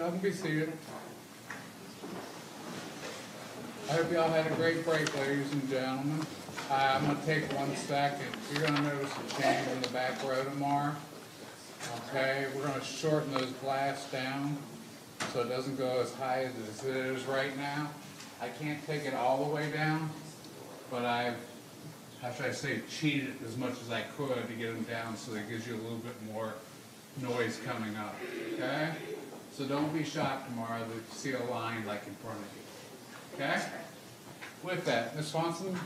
Y'all can be seated. I hope y'all had a great break, ladies and gentlemen. Uh, I'm gonna take one second. You're gonna notice a change in the back row tomorrow. Okay, we're gonna shorten those blasts down so it doesn't go as high as it is right now. I can't take it all the way down, but I've, how should I say, cheated as much as I could to get them down so that it gives you a little bit more noise coming up, okay? So don't be shocked tomorrow that you see a line like in front of you, okay? With that, Ms. Swanson,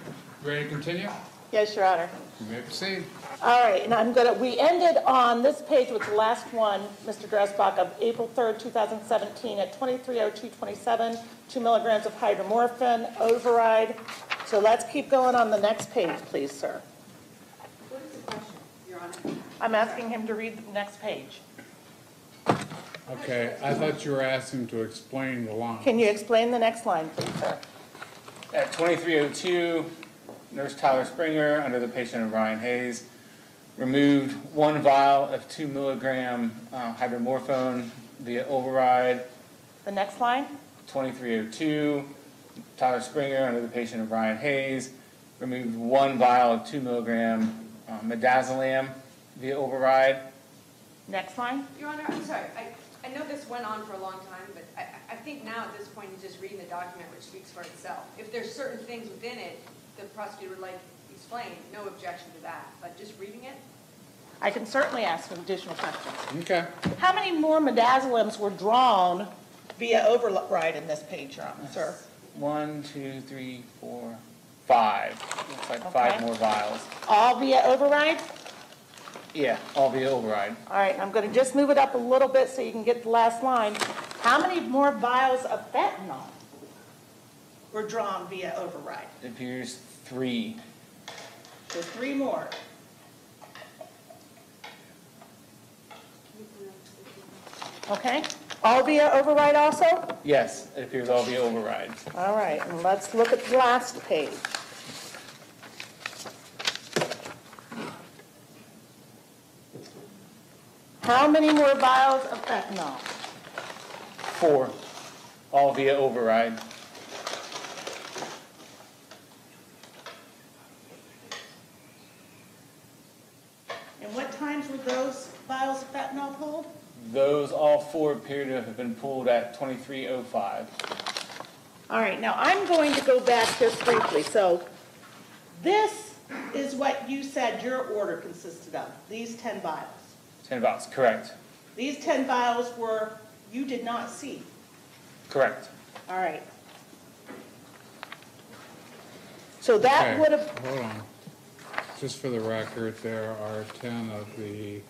ready to continue? Yes, Your Honor. You may proceed. All right, and I'm gonna, we ended on this page with the last one, Mr. Dresbach, of April 3rd, 2017, at 230227, 2 milligrams of hydromorphine, override. So let's keep going on the next page, please, sir. What is the question, Your Honor? I'm asking him to read the next page. Okay, I thought you were asking to explain the line. Can you explain the next line, please, sir? At 2302, Nurse Tyler Springer, under the patient of Ryan Hayes, removed one vial of 2 milligram uh, hydromorphone via override. The next line? 2302, Tyler Springer, under the patient of Ryan Hayes, removed one vial of 2 milligram uh, midazolam via override. Next line? Your Honor, I'm sorry, I, I know this went on for a long time, but I, I think now at this point, he's just reading the document which speaks for itself. If there's certain things within it the prosecutor would like explained, no objection to that, but just reading it? I can certainly ask some additional questions. Okay, How many more midazolams were drawn via override in this page, Your Honor, sir? One, two, three, four, five. Looks like five more vials. All via override? Yeah, all via override. All right, I'm going to just move it up a little bit so you can get the last line. How many more vials of fentanyl were drawn via override? It appears three. So three more. Okay? All via override also? Yes, it appears all via override. All right, and let's look at the last page. How many more vials of fentanyl? Four, all via override. And what times were those vials of fentanyl pulled? Those, all four appear to have been pulled at 2305. All right, now I'm going to go back just briefly. So this is what you said your order consisted of, these 10 vials. 10 vials, correct, These 10 vials were, you did not see. correct. All right. So that okay, would have, hold on. Just for the record, there are ten of the,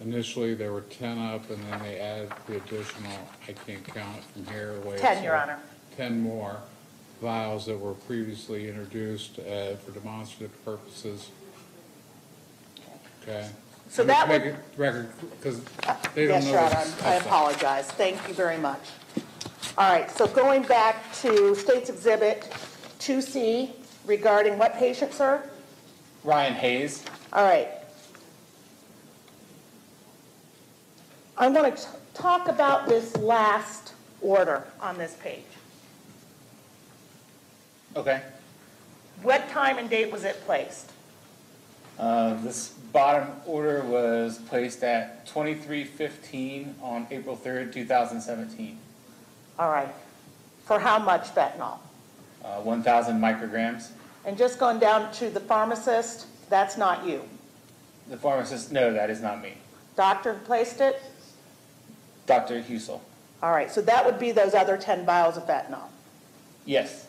initially there were ten up and then they added the additional, I can't count it from here the way it's 10, Your here. Honor. Ten more vials that were previously introduced uh, for demonstrative purposes. Okay? So that make would- it Record, because they don't yes, know. What's- I apologize. Thank you very much. All right, so going back to States Exhibit 2C regarding what patient, sir? Ryan Hayes, All right. I'm going to talk about this last order on this page. okay. What time and date was it placed? Uh, This bottom order was placed at 2315 on April 3rd, 2017. All right. For how much fentanyl? Uh, 1,000 micrograms. And just going down to the pharmacist, that's not you. The pharmacist, no, that is not me. Doctor who placed it? Dr. Husel. All right, so that would be those other 10 vials of fentanyl. Yes.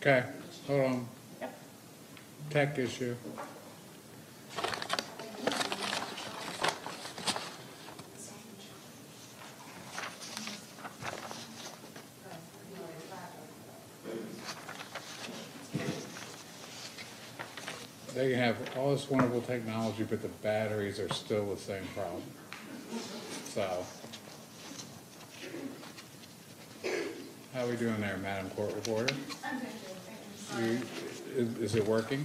Okay, hold on. Yep. Tech issue. They have all this wonderful technology, but the batteries are still the same problem. So. How are we doing there, Madam Court Reporter? You, is, is it working?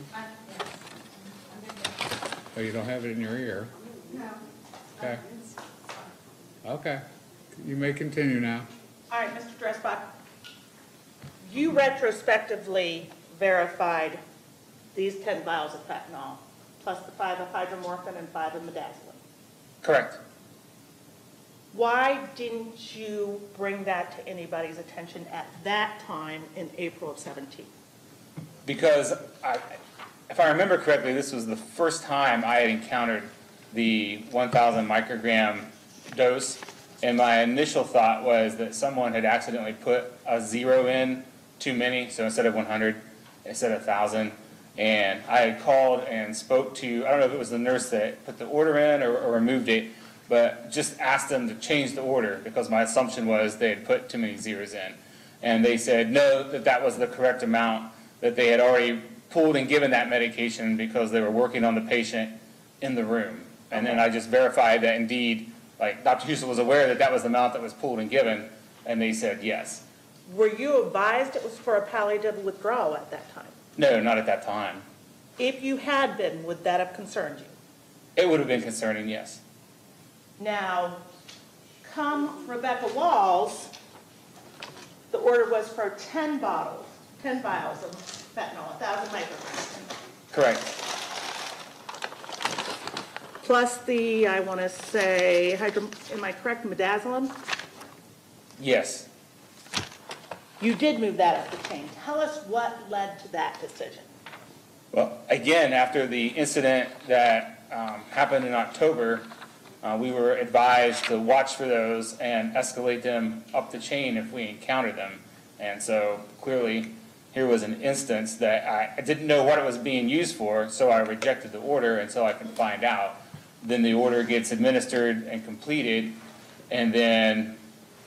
Oh, you don't have it in your ear? No. Okay. Okay, you may continue now. All right, Mr. Dresbach, you retrospectively verified these 10 vials of fentanyl, plus the five of hydromorphine and five of midazolam. Correct. Why didn't you bring that to anybody's attention at that time in April of 17? Because I, if I remember correctly, this was the first time I had encountered the one thousand microgram dose. And my initial thought was that someone had accidentally put a zero in too many, so instead of one hundred, instead of thousand. And I had called and spoke to, I don't know if it was the nurse that put the order in or, or removed it, but just asked them to change the order because my assumption was they had put too many zeros in. And they said, no, that that was the correct amount, that they had already pulled and given that medication because they were working on the patient in the room. And then I just verified that indeed, like, Dr. Houston was aware that that was the amount that was pulled and given, and they said yes. Were you advised it was for a palliative withdrawal at that time? No, not at that time. If you had been, would that have concerned you? It would have been concerning, yes. Now, come Rebecca Walls, the order was for 10 bottles, 10 vials of fentanyl, 1,000 micrograms. Correct. Plus the, I want to say, hydro, am I correct, midazolam? Yes. You did move that up the chain. Tell us what led to that decision. Well, again, after the incident that um, happened in October, uh, we were advised to watch for those and escalate them up the chain if we encounter them. And so clearly, here was an instance that I, didn't know what it was being used for, so I rejected the order until I can find out. Then the order gets administered and completed, and then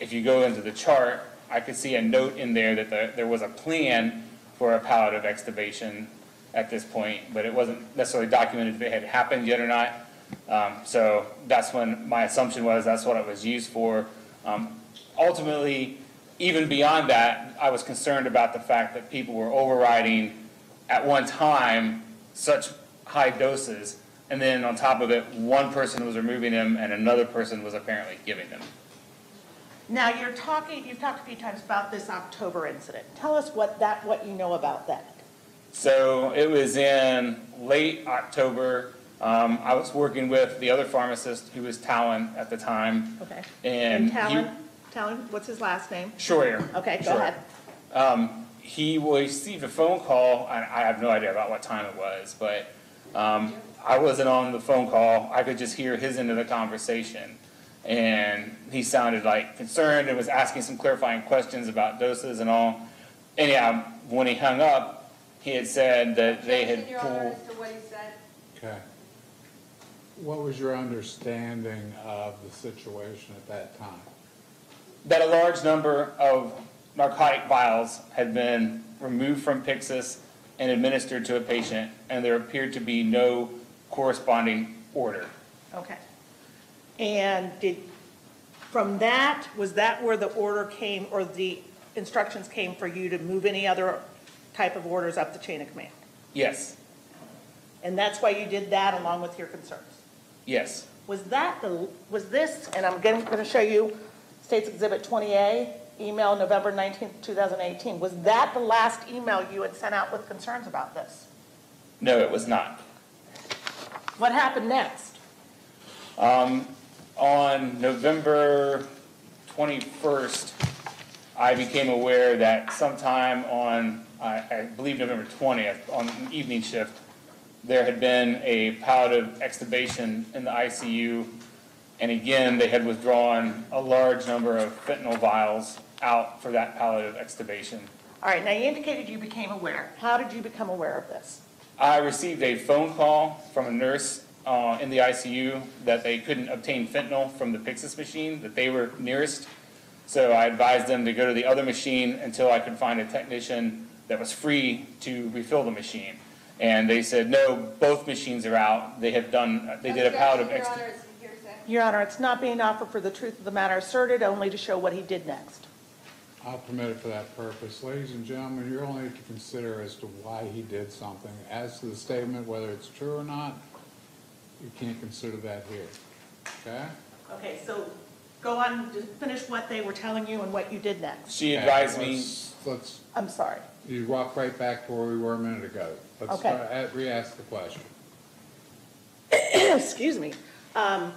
if you go into the chart, I could see a note in there that the, there was a plan for a palliative extubation at this point, but it wasn't necessarily documented if it had happened yet or not. Um, so that's when my assumption was that's what it was used for. Um, ultimately, even beyond that, I was concerned about the fact that people were overriding at one time such high doses, and then on top of it, one person was removing them and another person was apparently giving them. Now, you're talking, you've talked a few times about this October incident. Tell us what that, what you know about that. So it was in late October. Um, I was working with the other pharmacist who was Talon at the time. Okay. And And he- Talon, Talon, what's his last name? Schroyer. Okay, go Schroyer. ahead. Um, he received a phone call, and I have no idea about what time it was, but, um, I wasn't on the phone call. I could just hear his end of the conversation. And he sounded like concerned and was asking some clarifying questions about doses and all. Anyhow, when he hung up, he had said that they had Your Honor, pulled. as to what he said. Okay. What was your understanding of the situation at that time? That a large number of narcotic vials had been removed from Pyxis and administered to a patient, and there appeared to be no corresponding order. Okay. And did, from that, was that where the order came, or the instructions came for you to move any other type of orders up the chain of command? Yes, And that's why you did that along with your concerns? yes, Was that the, was this, and I'm going to show you States Exhibit 20A, email November 19th, 2018, was that the last email you had sent out with concerns about this? no, it was not. What happened next? Um, on November twenty-first, I became aware that sometime on, I, I believe November twentieth, on an evening shift, there had been a palliative extubation in the ICU. And again, they had withdrawn a large number of fentanyl vials out for that palliative extubation. All right, now you indicated you became aware. How did you become aware of this? I received a phone call from a nurse uh, in the ICU that they couldn't obtain fentanyl from the Pyxis machine that they were nearest. So I advised them to go to the other machine until I could find a technician that was free to refill the machine. And they said, no, both machines are out. They have done, they did a palliative. Objection, Your Honor, is hearsay. Your Honor, it's not being offered for the truth of the matter asserted, only to show what he did next. I'll permit it for that purpose. Ladies and gentlemen, you're only to consider as to why he did something. As to the statement, whether it's true or not, you can't consider that here, okay? Okay, so go on, just finish what they were telling you and what you did next. She advised me, let's- Let's, I'm sorry. you walk right back to where we were a minute ago. Let's Okay. start- uh, re-ask the question. excuse me, um,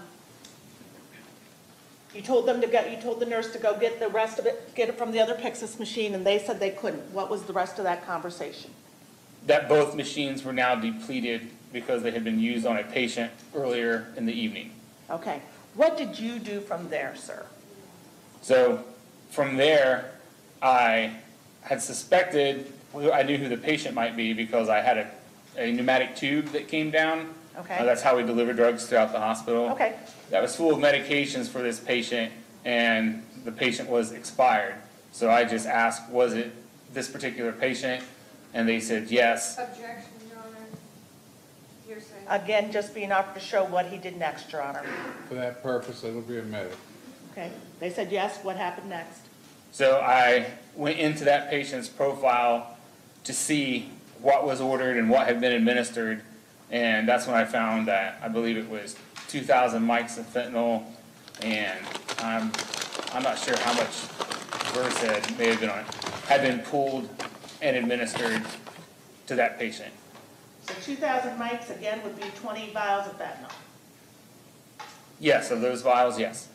you told them to go, you told the nurse to go get the rest of it, get it from the other Pyxis machine, and they said they couldn't. What was the rest of that conversation? that both machines were now depleted because they had been used on a patient earlier in the evening. Okay, what did you do from there, sir? So from there, I had suspected, I knew who the patient might be because I had a, a pneumatic tube that came down. Okay. Uh, That's how we deliver drugs throughout the hospital. Okay, That was full of medications for this patient and the patient was expired. So I just asked, was it this particular patient? And they said yes. Objection, Your Honor. Hearsay. again, just being offered to show what he did next, Your Honor. For that purpose, it'll be omitted. Okay, they said yes, what happened next? So I went into that patient's profile to see what was ordered and what had been administered. And that's when I found that, I believe it was two thousand mics of fentanyl and I'm, I'm not sure how much Versed may have been on, it, had been pulled and administered to that patient. So 2,000 mics, again, would be 20 vials of fentanyl. Yes, of those vials, yes.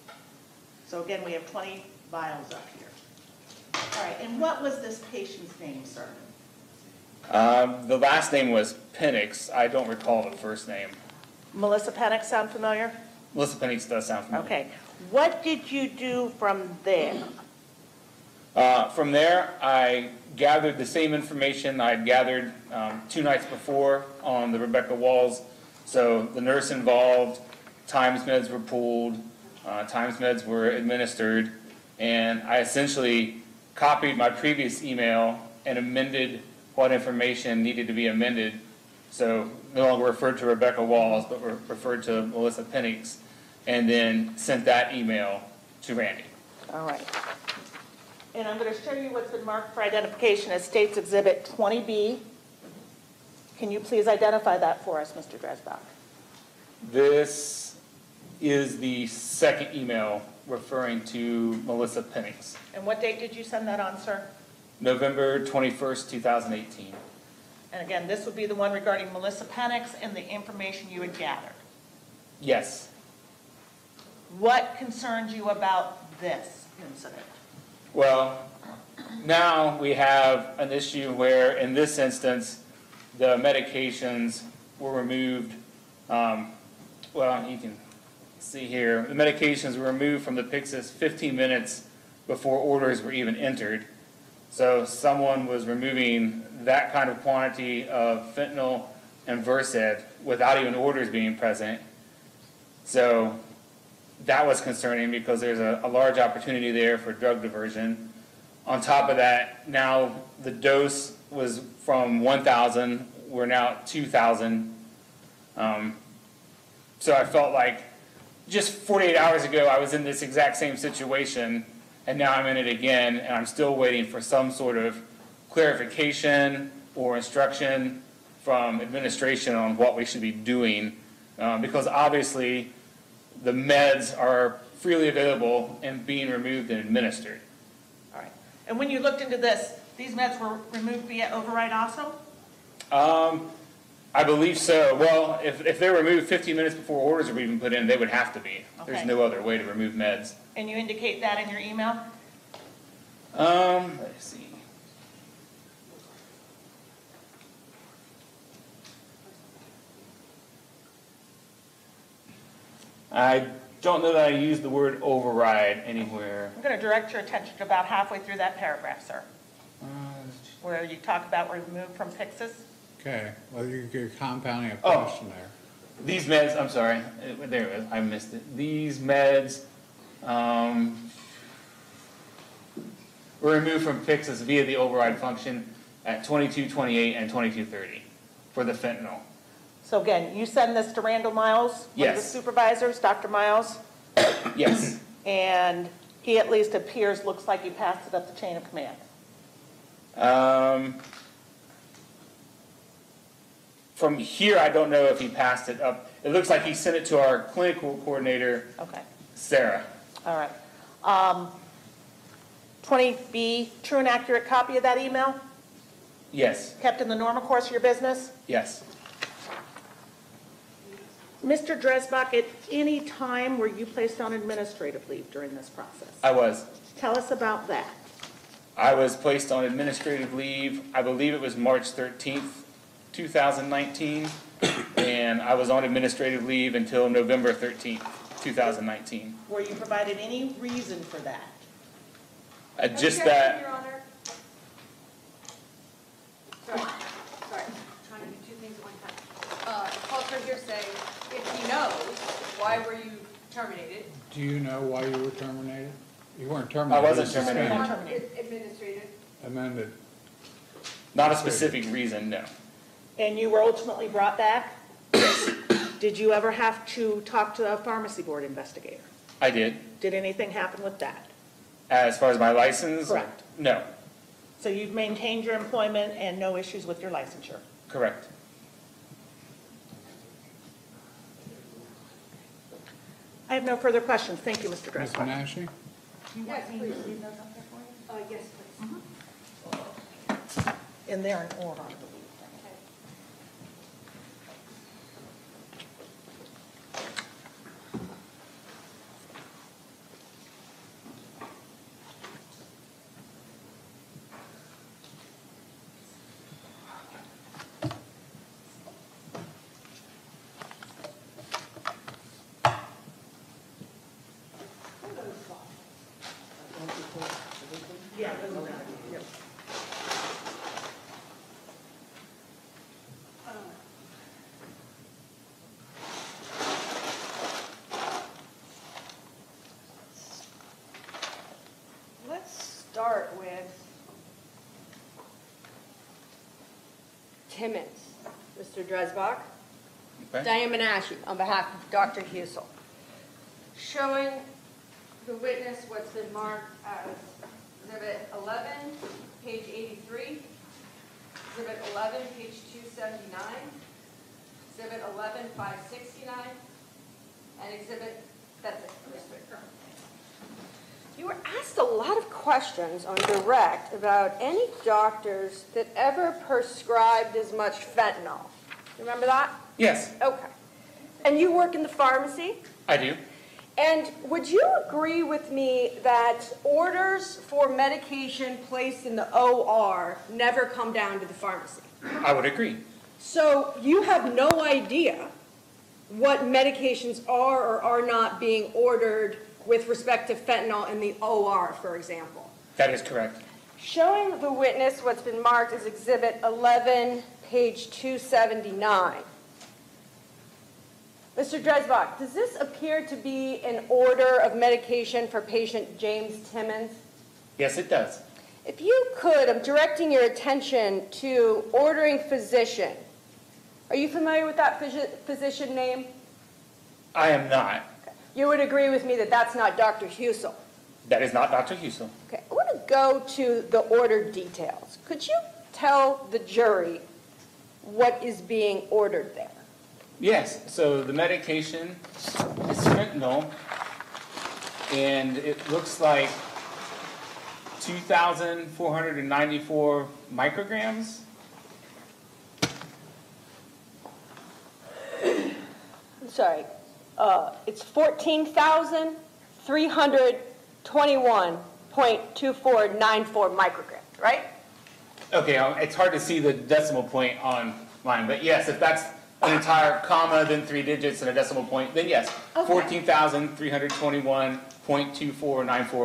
So again, we have 20 vials up here. All right, and what was this patient's name, sir? Um, the last name was Penix, I don't recall the first name. Melissa Penix, sound familiar? Melissa Penix does sound familiar. Okay, what did you do from there? Uh, From there, I gathered the same information I'd gathered um, two nights before on the Rebecca Walls. So the nurse involved, Times meds were pulled, uh, Times meds were administered, and I essentially copied my previous email and amended what information needed to be amended. So no longer referred to Rebecca Walls, but re- referred to Melissa Penix, and then sent that email to Randy. All right. And I'm going to show you what's been marked for identification as States Exhibit 20B. Can you please identify that for us, Mr. Dresbach? This is the second email referring to Melissa Penix, And what date did you send that on, sir? November 21st, 2018. And again, this would be the one regarding Melissa Penix and the information you had gathered. Yes. What concerns you about this incident? Well, now we have an issue where, in this instance, the medications were removed. um, Well, you can see here, the medications were removed from the Pyxis 15 minutes before orders were even entered. So someone was removing that kind of quantity of fentanyl and Versed without even orders being present. So that was concerning because there's a, a large opportunity there for drug diversion. On top of that, now the dose was from one thousand, we're now at two thousand. Um, so I felt like just forty-eight hours ago, I was in this exact same situation, and now I'm in it again, and I'm still waiting for some sort of clarification or instruction from administration on what we should be doing. Uh, because obviously, the meds are freely available and being removed and administered. All right. And when you looked into this, these meds were removed via override also? Um, I believe so. Well, if, if they were removed fifteen minutes before orders are even put in, they would have to be. There's no other way to remove meds. And you indicate that in your email? Um, let's see. I don't know that I used the word override anywhere. I'm going to direct your attention to about halfway through that paragraph, sir, Uh, where you talk about removed from Pyxis. Okay, well, you- you're compounding a Oh. question there. These meds, I'm sorry, Uh, there it is, I missed it. These meds, um, were removed from Pyxis via the override function at twenty-two twenty-eight and twenty-two thirty for the fentanyl. So again, you send this to Randall Miles? One of the Yes. supervisors, Dr. Miles? Yes, And he at least appears, looks like he passed it up the chain of command. um, From here, I don't know if he passed it up. It looks like he sent it to our clinical coordinator, Okay, Sarah. All right. Um, 20B, true and accurate copy of that email, Yes, kept in the normal course of your business? yes. Mr. Dresbach, at any time were you placed on administrative leave during this process? I was. Tell us about that. I was placed on administrative leave, I believe it was March thirteenth, two thousand nineteen, and I was on administrative leave until November thirteenth, two thousand nineteen. Were you provided any reason for that? Uh, just that, Your Honor. Sorry, sorry, trying to do two things at one time. Uh, call for hearsay, if he knows, why were you terminated? Do you know why you were terminated? You weren't terminated. I wasn't terminated. Not terminated. Administrative. Amended. not a specific reason, no. And you were ultimately brought back? Did you ever have to talk to a pharmacy board investigator? I did. Did anything happen with that? As far as my license? Correct. No, So you've maintained your employment and no issues with your licensure? correct. I have no further questions. Thank you, Mr. Ms. Dresbach. Menashe? Yes, please. Uh, yes, please. And they're in order, I believe. Yeah, those are, yep. Let's start with Timmons, Mr. Dresbach. Okay. Diane Menashe, on behalf of Dr. Husel. Showing the witness what's been marked as Exhibit 11, page 83, Exhibit 11, page 279, Exhibit 11, 569, and Exhibit, that's it. You were asked a lot of questions on direct about any doctors that ever prescribed as much fentanyl. Remember that? Yes, Okay. And you work in the pharmacy? I do. And would you agree with me that orders for medication placed in the OR never come down to the pharmacy? I would agree. So you have no idea what medications are or are not being ordered with respect to fentanyl in the OR, for example? That is correct. Showing the witness what's been marked as Exhibit 11, page 279. Mr. Dresbach, does this appear to be an order of medication for patient James Timmons? Yes, it does. If you could, I'm directing your attention to ordering physician. Are you familiar with that physi- physician name? I am not. You would agree with me that that's not Dr. Husel. That is not Dr. Husel. Okay, I want to go to the order details. Could you tell the jury what is being ordered there? Yes, so the medication is fentanyl, and it looks like 2,494 micrograms. I'm sorry, uh, it's 14,321.2494 micrograms, right? Okay, um, it's hard to see the decimal point on mine, but yes, if that's an entire comma, then three digits and a decimal point, then yes, Okay. 14,321.2494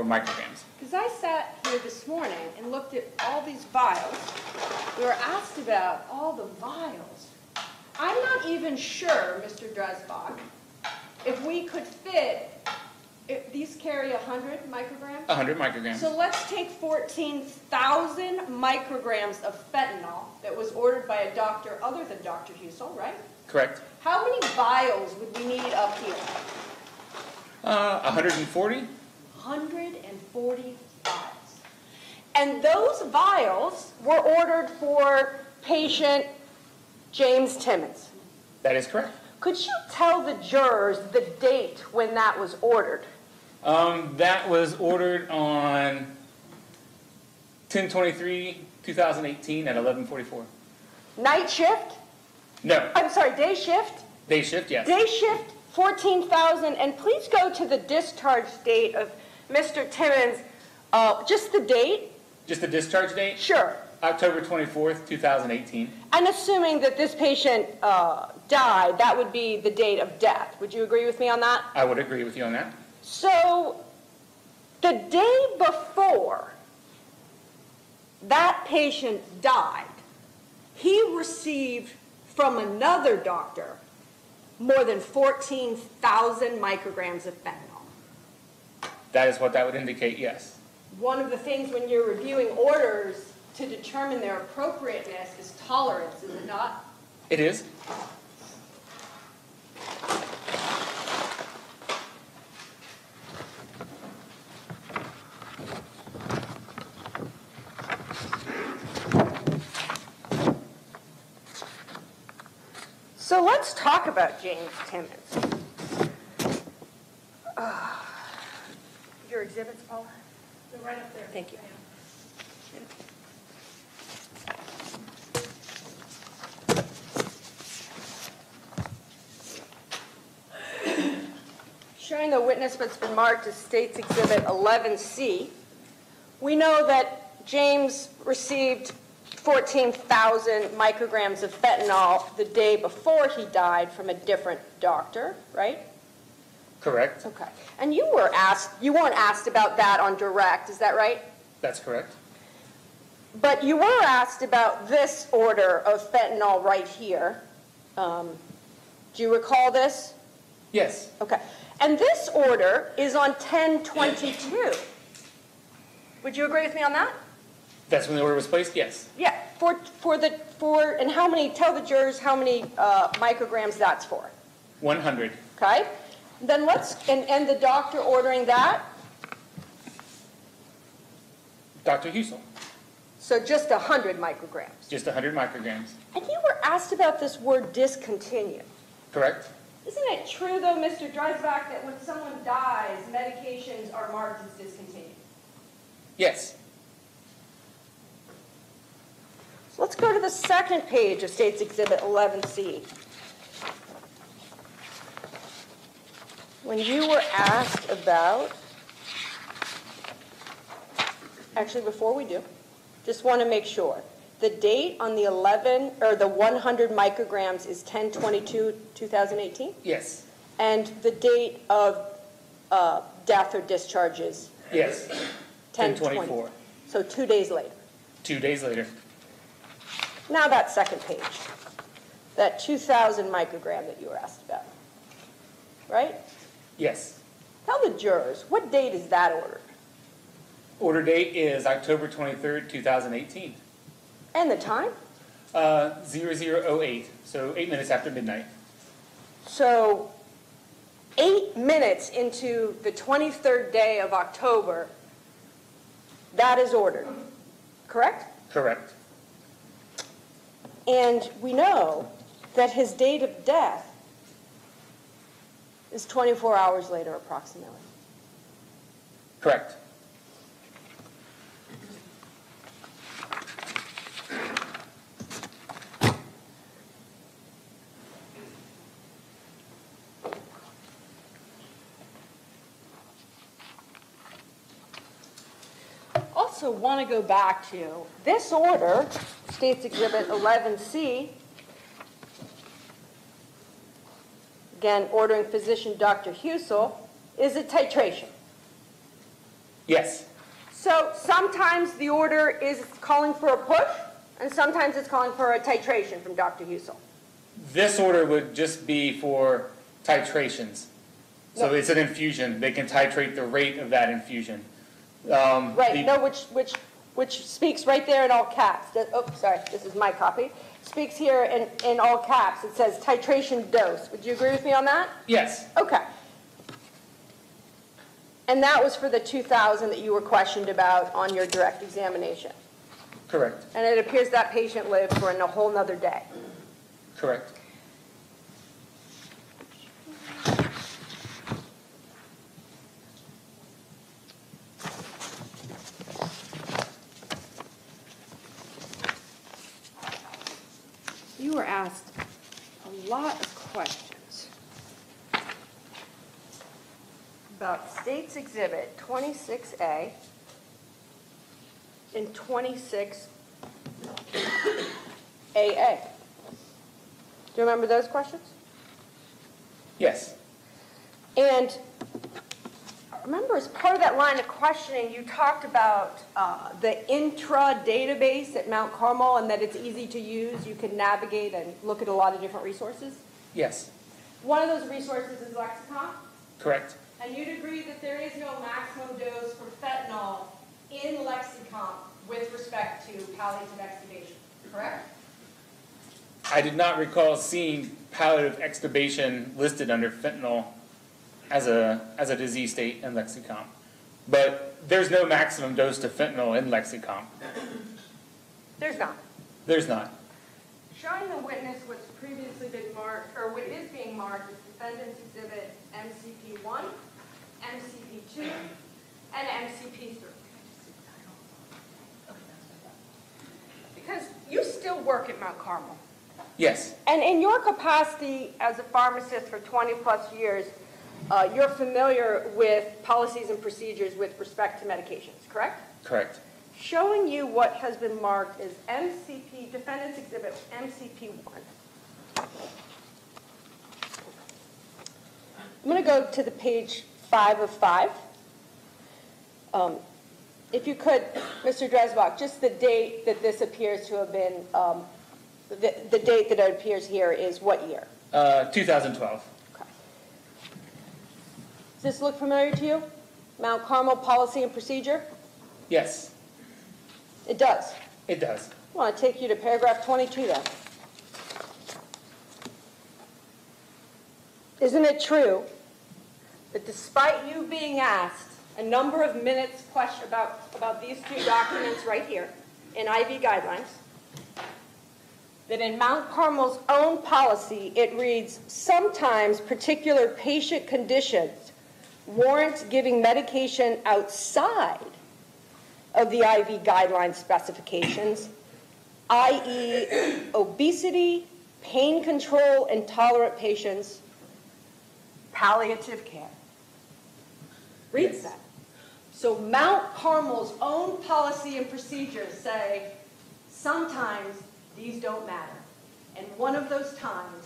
micrograms. Because I sat here this morning and looked at all these vials. We were asked about all the vials. I'm not even sure, Mr. Dresbach, if we could fit, if these carry 100 micrograms? 100 micrograms. So let's take 14,000 micrograms of fentanyl that was ordered by a doctor other than Dr. Husel, right? Correct. How many vials would we need up here? Uh, 140? 140 vials. And those vials were ordered for patient James Timmons. That is correct. Could you tell the jurors the date when that was ordered? Um, that was ordered on 10/23, 2018 at 11:44. Night shift? No, I'm sorry, day shift? day shift, yes. Day shift, 14,000, and please go to the discharge date of Mr. Timmons, uh, just the date? Just the discharge date, Sure. October 24th, 2018. And assuming that this patient uh, died, that would be the date of death. Would you agree with me on that? I would agree with you on that. So, the day before that patient died, he received from another doctor more than 14,000 micrograms of fentanyl. That is what that would indicate, yes. One of the things when you're reviewing orders to determine their appropriateness is tolerance, is it not? It is? So let's talk about James Timmons. Ah, Your exhibits, Paula? They're right up there. Thank you. Showing the witness what's been marked as States Exhibit 11C, we know that James received 14,000 micrograms of fentanyl the day before he died from a different doctor, right? Correct. Okay. And you were asked, you weren't asked about that on direct, is that right? That's correct. But you were asked about this order of fentanyl right here. Um, Do you recall this? Yes, Okay. And this order is on 1022. Would you agree with me on that? that's when the order was placed, yes. Yeah, for, for the, for, and how many, tell the jurors how many uh, micrograms that's for, 100, okay? Then let's, and, and the doctor ordering that, Dr. Husel, so just 100 micrograms. just 100 micrograms. And you were asked about this word discontinue. Correct? Isn't it true, though, Mr. Dreisbach, that when someone dies, medications are marked as discontinued? Yes, So let's go to the second page of States Exhibit 11C. When you were asked about, actually, before we do, just want to make sure. The date on the 11, or the 100 micrograms is 10/22/2018? yes, And the date of uh, death or discharge is yes. 10/20? 10/24. So two days later. Two days later. Now that second page, that 2,000 microgram that you were asked about, right? Yes. Tell the jurors, what date is that order? Order date is October 23rd, 2018. And the time? Uh, 0008, so eight minutes after midnight. So eight minutes into the 23rd day of October, that is ordered, correct? Correct. And we know that his date of death is 24 hours later approximately. Correct. Also want to go back to this order, States Exhibit 11C. Again, ordering physician Dr. Husel, is a titration. Yes, So sometimes the order is calling for a push, and sometimes it's calling for a titration from Dr. Husel. this order would just be for titrations. So it's an infusion. They can titrate the rate of that infusion. Um, Right, the- no, which, which, which speaks right there in all caps. That- Oh, sorry, this is my copy. Speaks here in, in all caps. It says titration dose. Would you agree with me on that? Yes, Okay. And that was for the 2,000 that you were questioned about on your direct examination. correct. And it appears that patient lived for a whole nother day. Correct. You were asked a lot of questions about States Exhibit 26A and 26AA. Do you remember those questions? Yes. And remember, as part of that line of questioning, you talked about uh, the intra database at Mount Carmel and that it's easy to use. You can navigate and look at a lot of different resources. Yes. One of those resources is Lexicomp, Correct. and you'd agree that there is no maximum dose for fentanyl in Lexicomp with respect to palliative extubation, correct? I did not recall seeing palliative extubation listed under fentanyl as a, as a disease state in Lexicomp. But there's no maximum dose to fentanyl in Lexicomp. There's not. There's not. Showing the witness what's previously been marked, or what is being marked as defendant's exhibit MCP one, MCP two, and MCP three. Because you still work at Mount Carmel. Yes. And in your capacity as a pharmacist for 20-plus years, uh, you're familiar with policies and procedures with respect to medications, correct? Correct. showing you what has been marked as MCP, Defendant's Exhibit MCP1. I'm going to go to the page five of five. Um, If you could, Mr. Dresbach, just the date that this appears to have been, um, the the date that it appears here is what year? Uh, 2012. Does this look familiar to you? Mount Carmel Policy and Procedure? Yes, It does. it does. I want to take you to paragraph 22 then. Isn't it true that despite you being asked a number of minutes question about, about these two documents right here in IV guidelines, that in Mount Carmel's own policy, it reads, sometimes particular patient conditions warrant giving medication outside of the IV guideline specifications, i.e. obesity, pain control, intolerant patients, palliative care. Reads Yes. that. So Mount Carmel's own policy and procedures say, sometimes these don't matter. And one of those times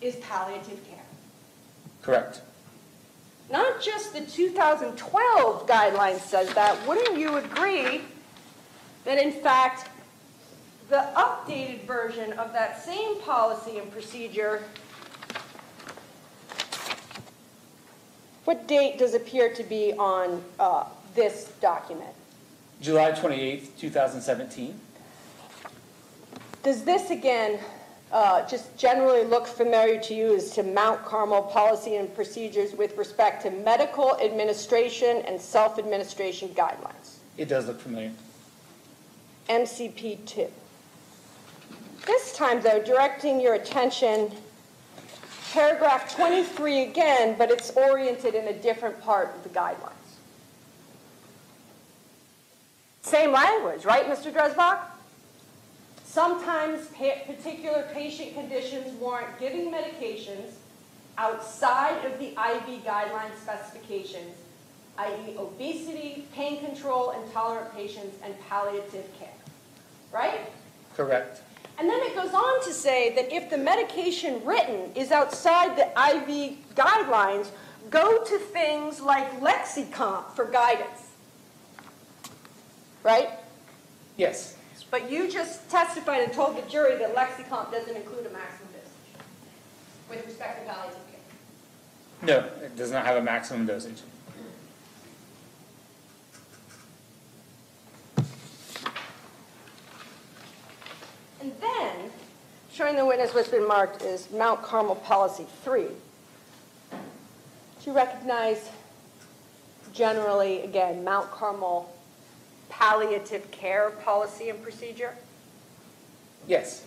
is palliative care. Correct. Not just the 2012 guidelines says that, wouldn't you agree that in fact, the updated version of that same policy and procedure, what date does appear to be on uh, this document? July 28th, 2017. Does this, again, uh, just generally look familiar to you as to Mount Carmel policy and procedures with respect to medical administration and self-administration guidelines? It does look familiar. MCP 2. This time, though, directing your attention, paragraph 23 again, but it's oriented in a different part of the guidelines. Same language, right, Mr. Dresbach? Sometimes pa- particular patient conditions warrant giving medications outside of the IV guideline specifications, i.e. obesity, pain control, intolerant patients, and palliative care. Right? Correct. And then it goes on to say that if the medication written is outside the IV guidelines, go to things like Lexicomp for guidance. Right? Yes. But you just testified and told the jury that Lexicomp doesn't include a maximum dosage with respect to care. No, it does not have a maximum dosage. And then, showing the witness what's been marked is Mount Carmel Policy 3. Do you recognize generally, again, Mount Carmel palliative care policy and procedure? Yes.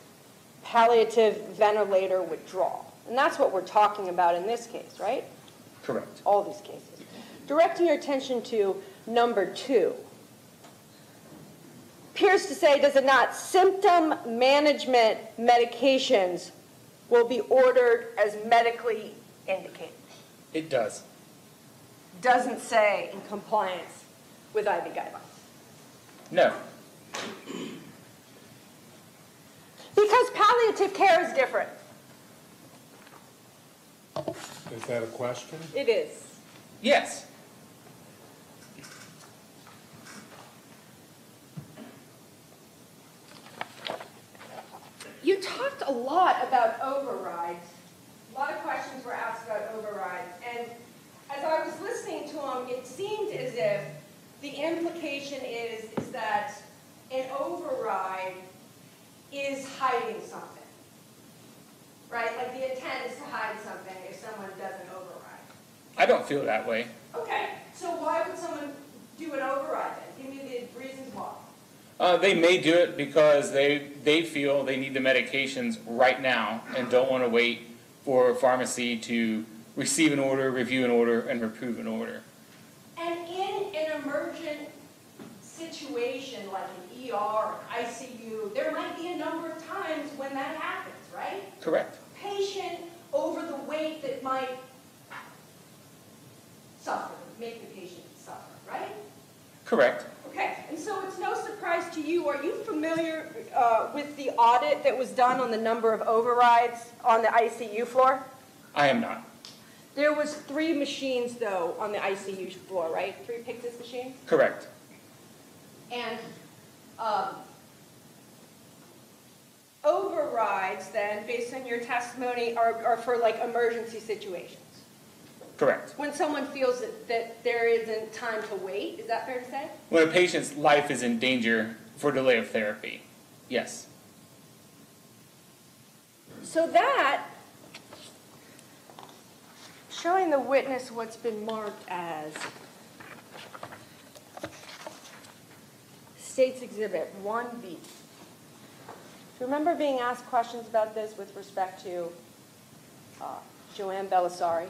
palliative ventilator withdrawal. And that's what we're talking about in this case, right? Correct. All these cases. Directing your attention to number two. Appears to say, does it not, symptom management medications will be ordered as medically indicated. It does. Doesn't say in compliance with IV guidelines. No. Because palliative care is different. Is that a question? It is. Yes. You talked a lot about overrides. A lot of questions were asked about overrides. And as I was listening to them, it seemed as if the implication is, is that an override is hiding something. Right? Like the intent is to hide something if someone does an override. I don't feel that way. Okay, so why would someone do an override then? Give me the reasons why. Uh, they may do it because they, they feel they need the medications right now and don't want to wait for a pharmacy to receive an order, review an order, and approve an order. And in an emergent situation like an ER or ICU, there might be a number of times when that happens, right? Correct. Patient over the weight that might suffer, make the patient suffer, right? Correct. Okay, and so it's no surprise to you, are you familiar uh, with the audit that was done on the number of overrides on the ICU floor? I am not. There was three machines, though, on the ICU floor, right? Three Pyxis machines? Correct. And um, overrides, then, based on your testimony, are, are for like emergency situations. Correct. When someone feels that, that there isn't time to wait, is that fair to say? When a patient's life is in danger for delay of therapy. Yes. So that, showing the witness what's been marked as States Exhibit 1B. Do you remember being asked questions about this with respect to uh, Joanne Belisari?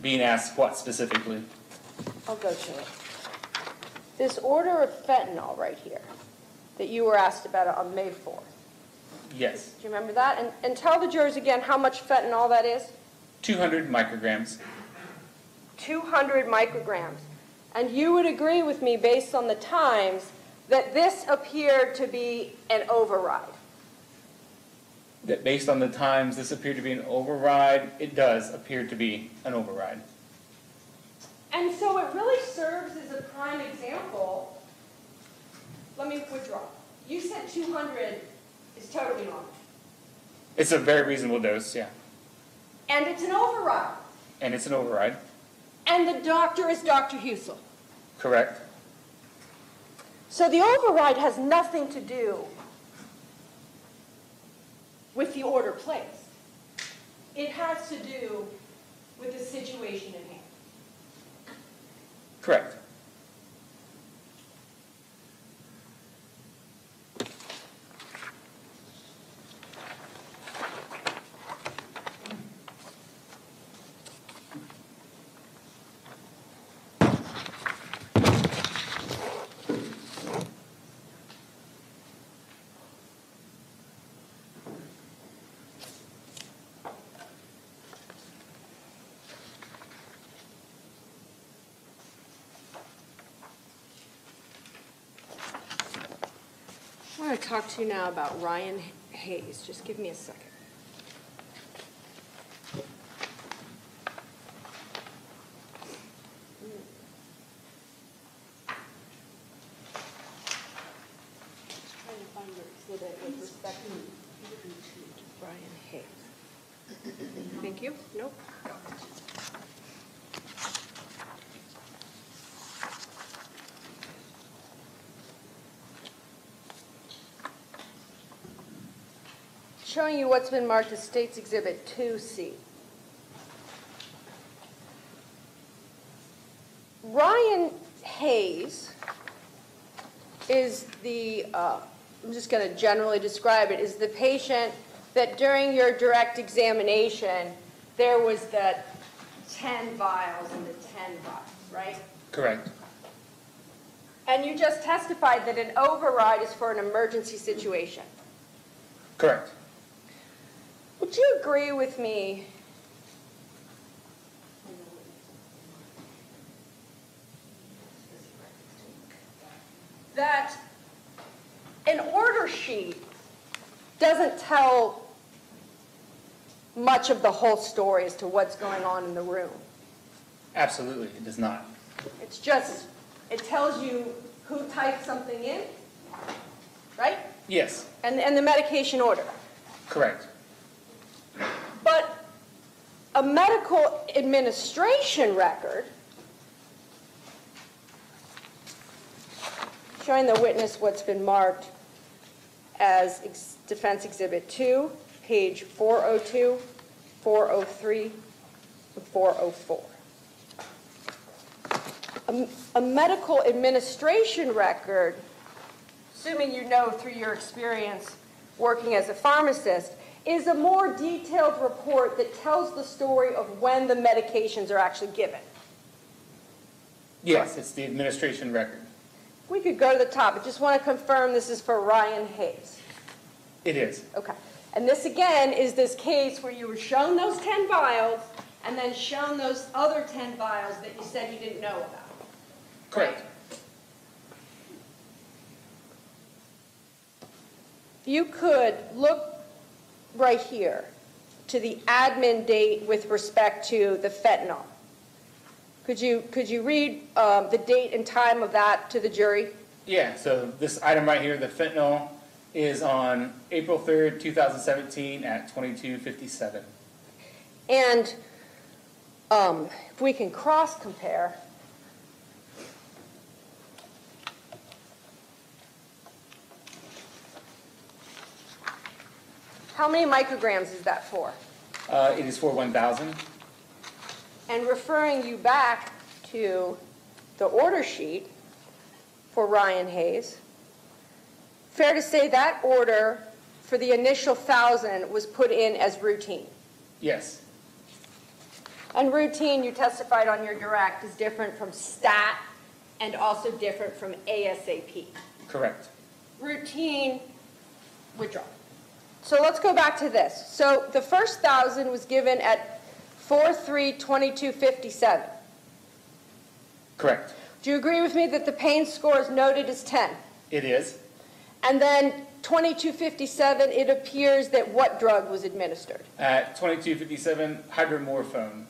Being asked what specifically? I'll go to it. This order of fentanyl right here that you were asked about on May 4th. Yes. Do you remember that? And, and tell the jurors again how much fentanyl that is. 200 micrograms. 200 micrograms. And you would agree with me, based on the times, that this appeared to be an override. That based on the times this appeared to be an override, it does appear to be an override. And so it really serves as a prime example. Let me withdraw. You said 200 is totally normal. It's a very reasonable dose, yeah. And it's an override. And it's an override. And the doctor is Dr. Husel. Correct. So the override has nothing to do with the order placed. It has to do with the situation at hand. Correct. To talk to you now about Ryan Hayes. Just give me a second. Just trying to find your exhibit with respect to Ryan Hayes. Thank you. Nope. Showing you what's been marked as States Exhibit 2C. Ryan Hayes is the uh, I'm just going to generally describe it, is the patient that during your direct examination, there was the 10 vials and the 10 vials, right? Correct. And you just testified that an override is for an emergency situation. Correct. Would you agree with me? That an order sheet doesn't tell much of the whole story as to what's going on in the room. Absolutely, it does not. It's just, it tells you who typed something in, right? Yes, And, and the medication order. correct. A medical administration record showing the witness what's been marked as ex- Defense Exhibit 2, page 402, 403, and 404. A- A medical administration record assuming you know through your experience working as a pharmacist, is a more detailed report that tells the story of when the medications are actually given. Yes, it's the administration record. We could go to the top, I just want to confirm this is for Ryan Hayes. It is. Okay. And this again is this case where you were shown those 10 vials and then shown those other 10 vials that you said you didn't know about. Correct. You could look right here to the admin date with respect to the fentanyl. Could you, could you read um, the date and time of that to the jury? Yeah, so this item right here, the fentanyl, is on April 3rd, 2017 at 2257. And um, if we can cross-compare, how many micrograms is that for? Uh, It is for 1,000. And referring you back to the order sheet for Ryan Hayes, fair to say that order for the initial 1,000 was put in as routine. Yes, And routine, you testified on your direct, is different from stat and also different from ASAP. correct. Routine, withdraw. So let's go back to this. So the first 1,000 was given at 4/3/2257. Correct. Do you agree with me that the pain score is noted as 10? It is. And then 2257, it appears that what drug was administered? At 2257, hydromorphone,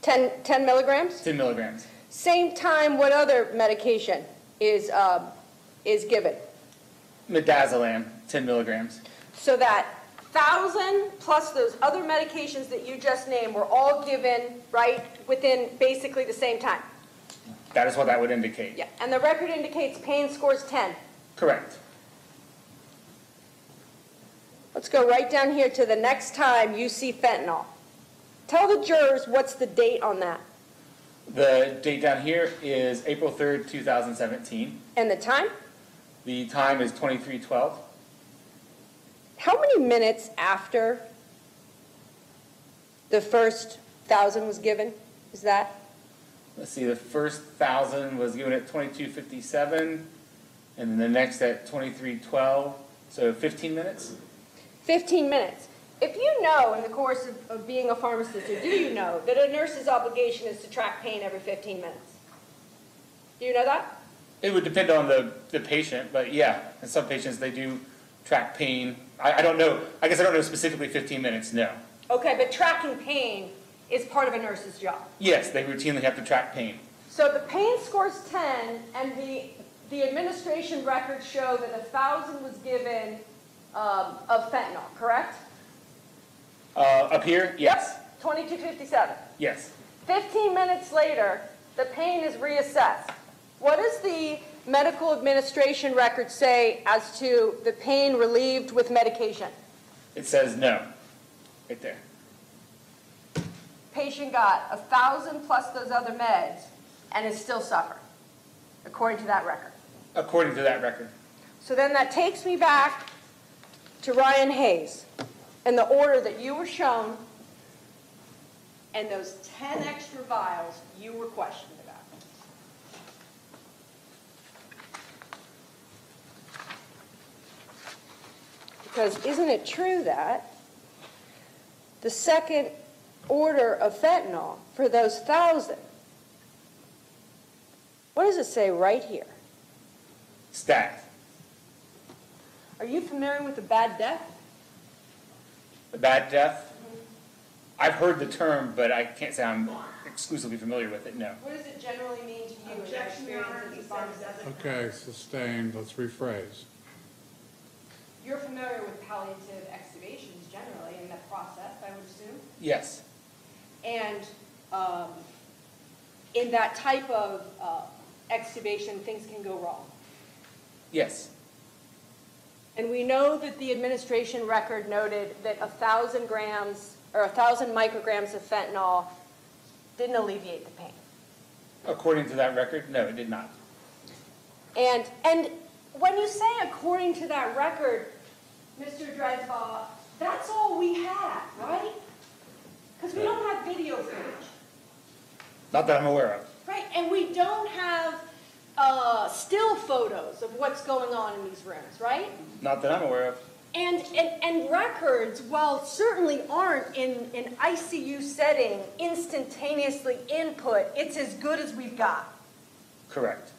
10, 10 milligrams? 10 milligrams. Same time, what other medication is, um, is given? Midazolam, 10 milligrams. So that 1,000 plus those other medications that you just named were all given, right, within basically the same time? That is what that would indicate. Yeah. And the record indicates pain scores 10. Correct. Let's go right down here to the next time you see fentanyl. Tell the jurors what's the date on that The date down here is April 3rd, 2017. and the time? The time is 2312. How many minutes after the first 1,000 was given is that? Let's see, the first 1,000 was given at 2257, and then the next at 2312, so 15 minutes? 15 minutes. If you know in the course of, of being a pharmacist, or do you know that a nurse's obligation is to track pain every 15 minutes? Do you know that? It would depend on the, the patient, but yeah, in some patients, they do track pain. I, I don't know, I guess I don't know specifically 15 minutes, no. Okay, but tracking pain is part of a nurse's job. Yes, they routinely have to track pain. So the pain scores 10, and the, the administration records show that 1,000 was given um, of fentanyl, correct? Uh, up here, yes, Yep, 2257. yes. 15 minutes later, the pain is reassessed. What is the medical administration records say as to the pain relieved with medication? It says no, right there. Patient got a 1,000 plus those other meds and is still suffering, according to that record. According to that record. So then that takes me back to Ryan Hayes and the order that you were shown and those 10 extra vials you were questioned about. Because isn't it true that the second order of fentanyl for those thousand, what does it say right here? Stat, Are you familiar with the bad death? the bad death. I've heard the term, but I can't say I'm exclusively familiar with it, no. What does it generally mean to you in your experience as a pharmacist? Okay, sustained, let's rephrase. You're familiar with palliative extubations generally in that process, I would assume? Yes, And um, in that type of uh, extubation, things can go wrong. yes, And we know that the administration record noted that a thousand grams or a thousand micrograms of fentanyl didn't alleviate the pain. according to that record, no, it did not. And, and when you say according to that record, Mr. Dresbach, that's all we had, right? Because we don't have video footage, Not that I'm aware of. right? And we don't have uh, still photos of what's going on in these rooms, right? Not that I'm aware of. And, and, and records, while certainly aren't in an ICU setting instantaneously input, it's as good as we've got. Correct.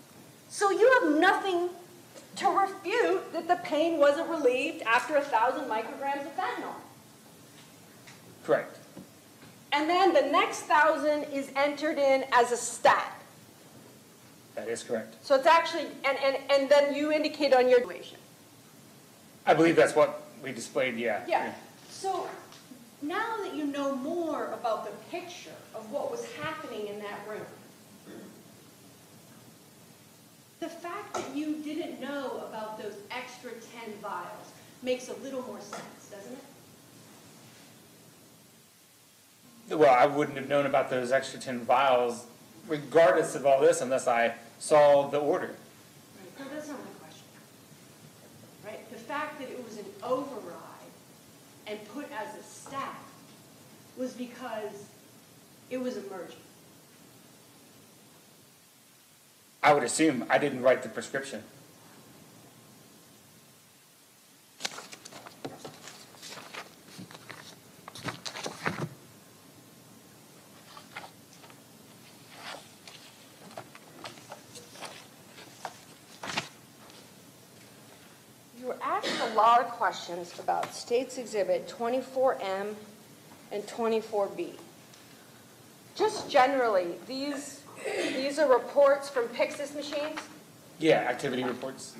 So you have nothing to refute that the pain wasn't relieved after a thousand micrograms of fentanyl. Correct. And then the next thousand is entered in as a stat. That is correct. So it's actually, and, and, and then you indicate on your evaluation. I believe that's what we displayed, yeah. Yeah. So now that you know more about the picture of what was happening in that room, the fact that you didn't know about those extra 10 vials makes a little more sense, doesn't it? Well, I wouldn't have known about those extra ten vials regardless of all this unless I saw the order. No, that's not my question. Right? The fact that it was an override and put as a stat was because it was emergent. I would assume I didn't write the prescription. You were asked a lot of questions about States Exhibit 24M and 24B. Just generally, these, these are reports from Pyxis machines? Yeah, activity reports.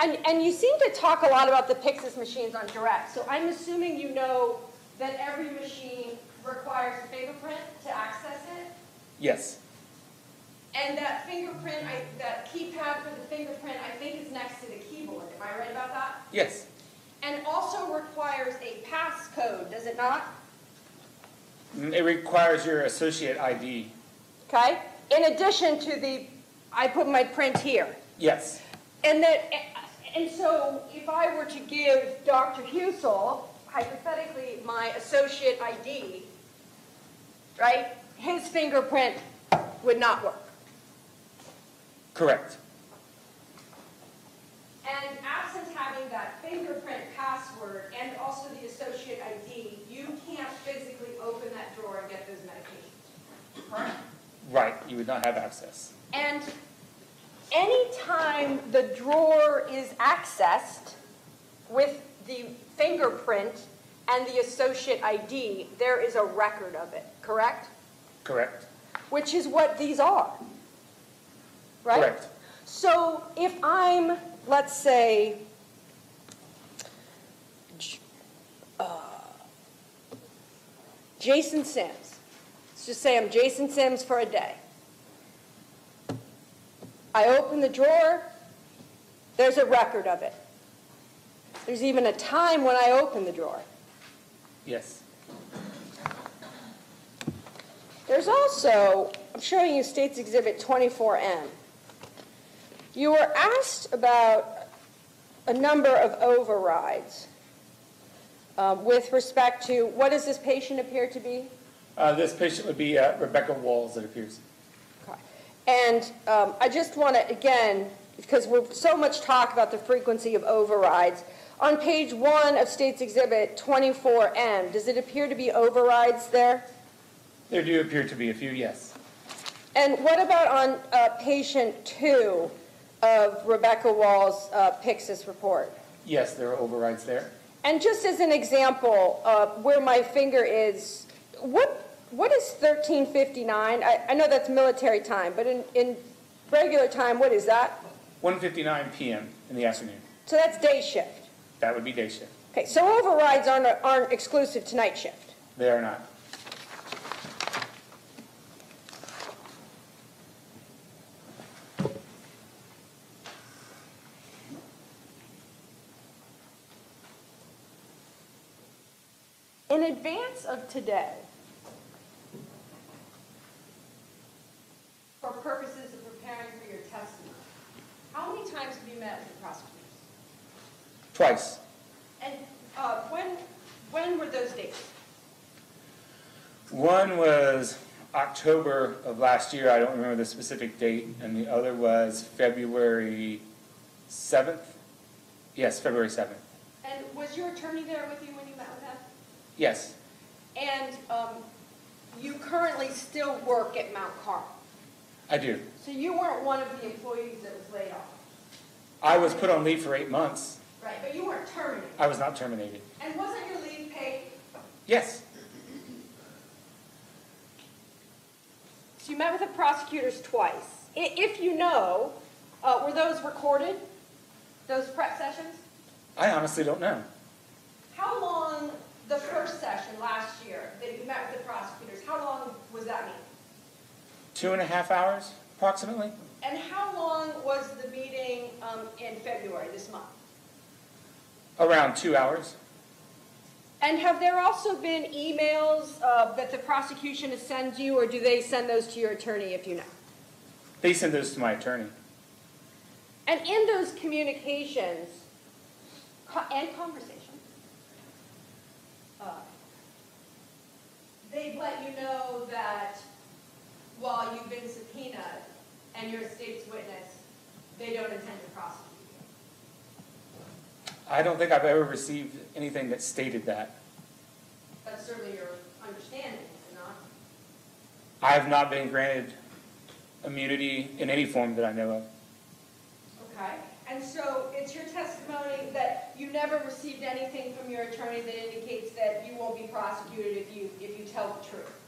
And, and you seem to talk a lot about the Pyxis machines on direct, so I'm assuming you know that every machine requires a fingerprint to access it? Yes, And that fingerprint, I, that keypad for the fingerprint, I think is next to the keyboard, am I right about that? yes, And also requires a passcode, does it not? Mm, It requires your associate ID. Okay? In addition to the, I put my print here. Yes, And that, and so if I were to give Dr. Husel, hypothetically, my associate ID, right, his fingerprint would not work. correct. And absent having that fingerprint password and also the associate ID, you can't physically open that drawer and get those medications. Correct? Right, you would not have access. And anytime the drawer is accessed with the fingerprint and the associate ID, there is a record of it, correct? Correct. Which is what these are, right? Correct. So if I'm, let's say, uh, Jason Sims, let's just say I'm Jason Sims for a day. I open the drawer, there's a record of it. There's even a time when I open the drawer. Yes, There's also, I'm showing you States Exhibit 24M. You were asked about a number of overrides um, with respect to, what does this patient appear to be? Uh, This patient would be uh, Rebecca Walls, it appears. Okay. And um, I just want to, again, because we're so much talk about the frequency of overrides, on page one of State's Exhibit 24M, does it appear to be overrides there? There do appear to be a few, yes. And what about on uh, patient two of Rebecca Wall's uh, Pyxis report? Yes, there are overrides there. And just as an example, uh, where my finger is, what, what is 1359? I, I know that's military time, but in, in regular time, what is that? 1:59 PM in the afternoon. So that's day shift. That would be day shift. Okay, so overrides aren't, aren't exclusive to night shift. They are not. In advance of today, For purposes of preparing for your testimony, how many times have you met with the prosecutors? Twice. And uh, when, when were those dates? One was October of last year, I don't remember the specific date, and the other was February 7th? Yes, February 7th. And was your attorney there with you when you met with them? Yes, And um, you currently still work at Mount Carmel? I do. So you weren't one of the employees that was laid off? I was put on leave for eight months. Right, but you weren't terminated? I was not terminated. And wasn't your leave paid? Yes, so you met with the prosecutors twice. I- If you know, uh, were those recorded, those prep sessions? I honestly don't know. How long, the first session last year that you met with the prosecutors, how long was that meeting? Two and a half hours, approximately? And how long was the meeting um, in February, this month? Around two hours. And have there also been emails uh, that the prosecution has sent you, or do they send those to your attorney if you know? They send those to my attorney. And in those communications co- and conversations, Uh, They've let you know that while you've been subpoenaed and you're a state's witness, they don't intend to prosecute you. I don't think I've ever received anything that stated that. That's certainly your understanding, is it not? I have not been granted immunity in any form that I know of. Okay, and so it's your testimony that you never received anything from your attorney that indicates that you won't be prosecuted if you, if you tell the truth,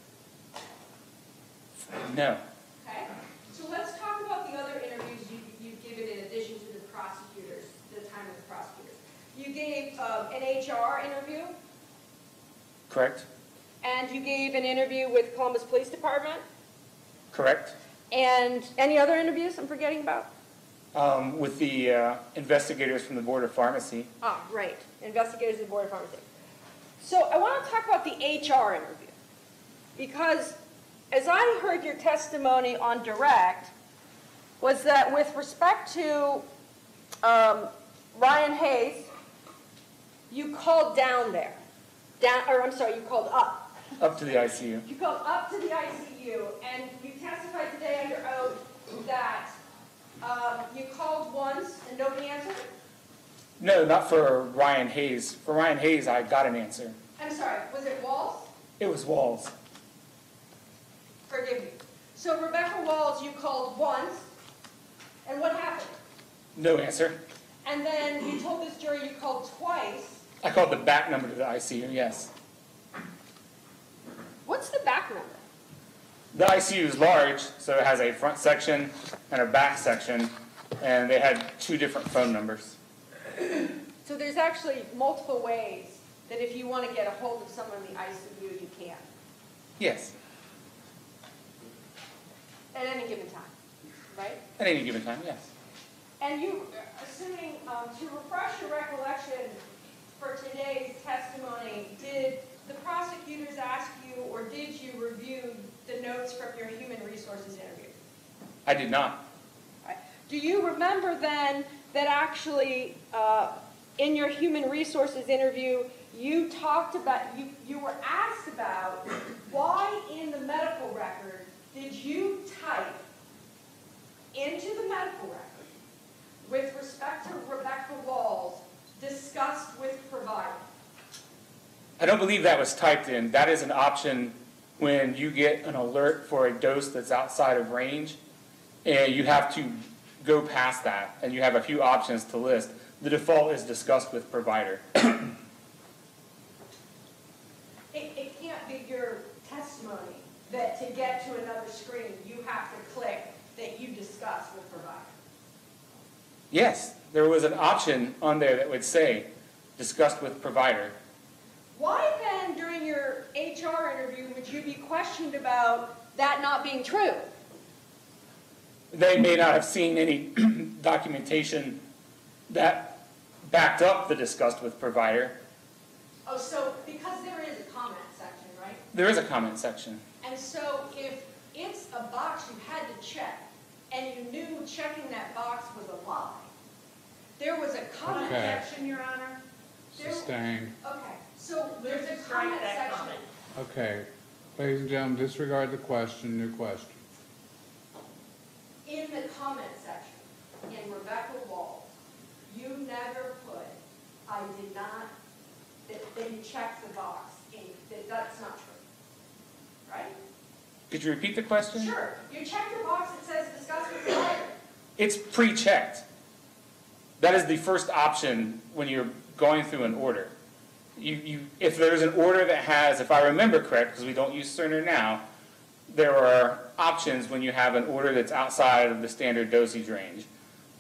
No. okay? So let's talk about the other interviews you, you've given in addition to the prosecutors, the time with the prosecutors. You gave um, an HR interview, Correct? and you gave an interview with Columbus Police Department, Correct? and any other interviews I'm forgetting about? Um, with the uh, investigators from the Board of Pharmacy. Ah, right, investigators of the Board of Pharmacy. So I want to talk about the HR interview, because as I heard your testimony on direct, was that with respect to um, Ryan Hayes, you called down there, down, or I'm sorry, you called up. Up to the ICU. you called up to the ICU, and you testified today under oath that um, you called once and nobody answered? No, not for Ryan Hayes. For Ryan Hayes, I got an answer. I'm sorry, was it Walls? It was Walls. Forgive me. So Rebecca Walls, you called once, and what happened? No answer. And then you told this jury you called twice. I called the back number to the ICU, yes. What's the back number? The ICU is large, so it has a front section and a back section, and they had two different phone numbers. So there's actually multiple ways that if you want to get a hold of someone in the ICU, you can, Yes, at any given time, right? at any given time, yes. And you, assuming, um, to refresh your recollection for today's testimony, did the prosecutors ask you, or did you review the notes from your human resources interview? I did not. Do you remember then that actually, uh, in your human resources interview, you talked about, you, you were asked about why in the medical record did you type into the medical record with respect to Rebecca Walls, discussed with provider? I don't believe that was typed in. That is an option when you get an alert for a dose that's outside of range, and you have to go past that, and you have a few options to list. The default is discussed with provider. It, it can't be your testimony that to get to another screen, you have to click that you discussed with provider. Yes, there was an option on there that would say, discussed with provider. Why then, during your HR interview, would you be questioned about that not being true? They may not have seen any documentation that backed up the discussed with provider. Oh, so, because there is a comment section, right? There is a comment section. And so if it's a box you had to check, and you knew checking that box was a lie, there was a comment Okay. section, Your Honor? There- Sustained. Okay, so there's a comment section. Okay, ladies and gentlemen, disregard the question, new question. In the comment section, in Rebecca Wall, you never put, I did not, that, that you checked the box, and that that's not true. Right? Could you repeat the question? Sure, you check the box that says discuss with provider. It's pre-checked. That is the first option when you're going through an order. You, you, if there's an order that has, if I remember correct, because we don't use Cerner now, there are options when you have an order that's outside of the standard dosage range.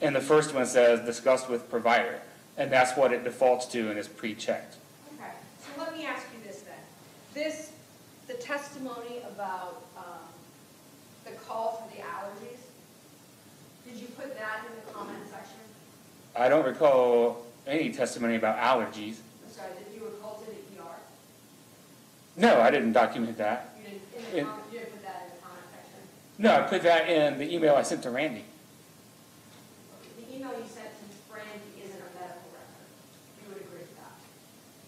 And the first one says discussed with provider, and that's what it defaults to and is pre-checked. Okay, so let me ask you this then. This, the testimony about, um, the call for the allergies, did you put that in the comment section? I don't recall any testimony about allergies. I'm sorry, that you were called to the ER? No, I didn't document that. You didn't, in the comment, you didn't put that in the comment section? No, I put that in the email I sent to Randy. The email you sent to Brandy isn't a medical record. You would agree with that?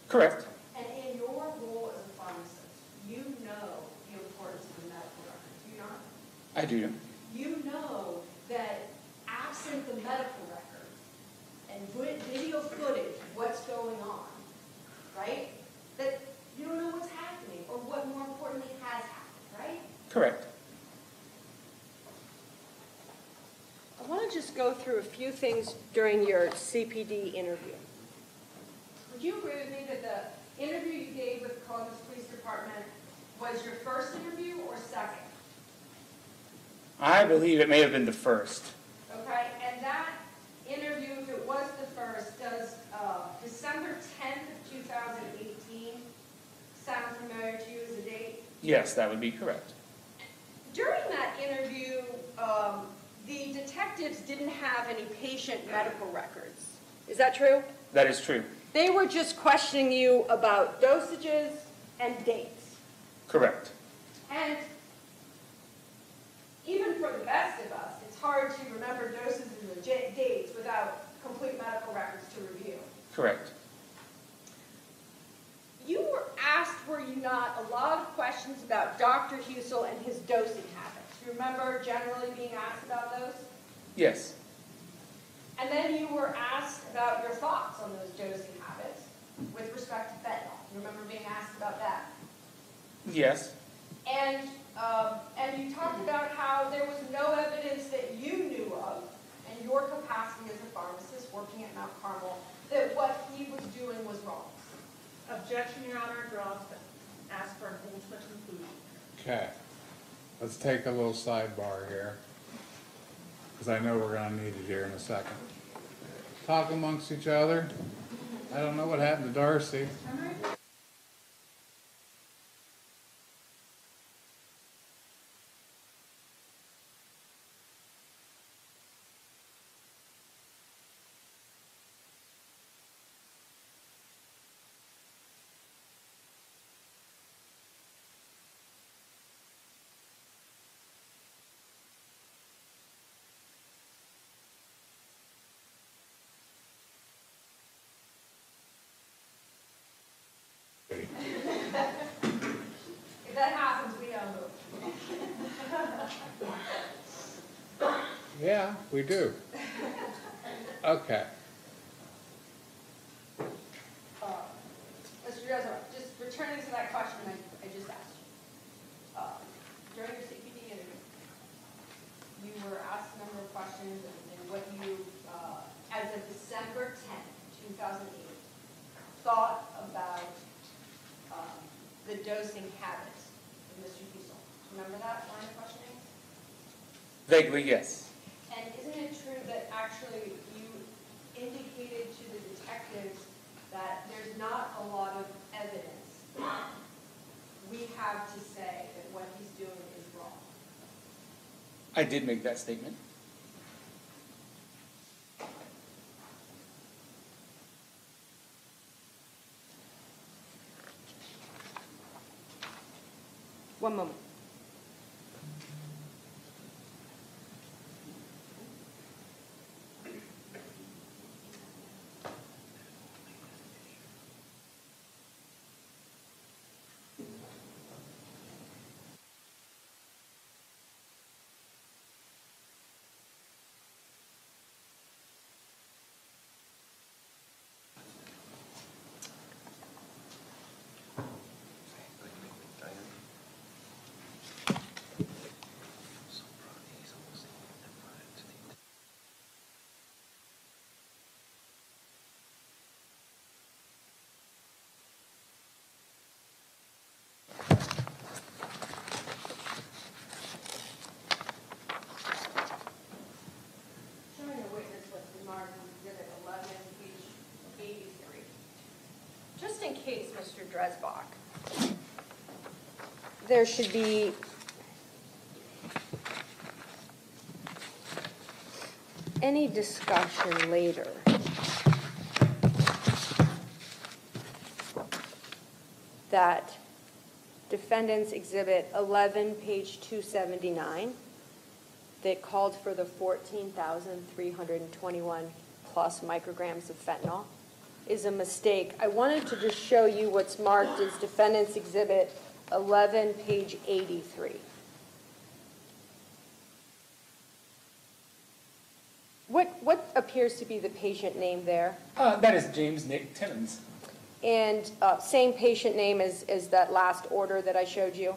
Correct. And in your role as a pharmacist, you know the importance of the medical record, do you not? I do. You know that absent the medical record and video footage of what's going on, right? That you don't know what's happening or what more importantly has happened, right? Correct. I want to just go through a few things during your CPD interview. Would you agree with me that the interview you gave with the Columbus Police Department was your first interview or second? I believe it may have been the first. Okay, and that interview, if it was the first, does uh, December 10th of 2018 sound familiar to you as a date? Yes, that would be correct. During that interview, um, the detectives didn't have any patient medical records. Is that true? That is true. They were just questioning you about dosages and dates. Correct. And even for the best of us, it's hard to remember doses and dates without complete medical records to review. Correct. You were asked, were you not, a lot of questions about Dr. Husel and his dosing habits. You remember generally being asked about those? Yes. And then you were asked about your thoughts on those dosing habits with respect to fentanyl. You remember being asked about that? Yes. And, um, and you talked about how there was no evidence that you knew of in your capacity as a pharmacist working at Mount Carmel, that what he was doing was wrong. Objection, Your Honor, draws, ask for an ultimate conclusion. Okay, let's take a little sidebar here, because I know we're gonna need it here in a second. Talk amongst each other. I don't know what happened to Darcy. We do. Okay. Mr. Dresser, just returning to that question I, I just asked you. Uh, During your CPD interview, you were asked a number of questions and and what you, uh, as of December tenth, two thousand eight, thought about, um, the dosing habits of Mr. Husel. Remember that line of questioning? Vaguely, yes. And isn't it true that actually you indicated to the detectives that there's not a lot of evidence we have to say that what he's doing is wrong? I did make that statement. One moment. In case, Mr. Dresbach, There should be any discussion later. That defendants exhibit 11, page 279, that called for the 14,321 plus micrograms of fentanyl is a mistake. I wanted to just show you what's marked as defendants exhibit 11, page 83. What, what appears to be the patient name there? Uh, that is James Nick Timmons. And uh, same patient name as, as that last order that I showed you?